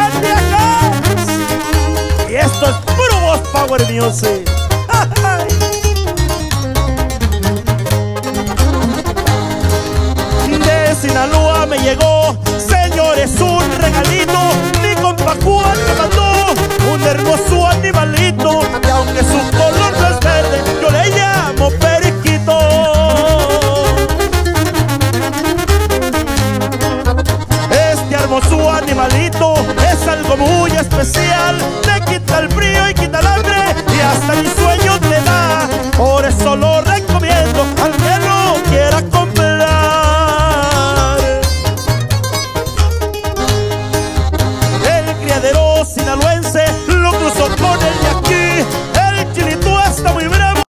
Acá! Y esto es puro voz power music. De Sinaloa me llegó, señores, un regalito. Mi compa Juan me mandó un hermoso. como su animalito. Es algo muy especial.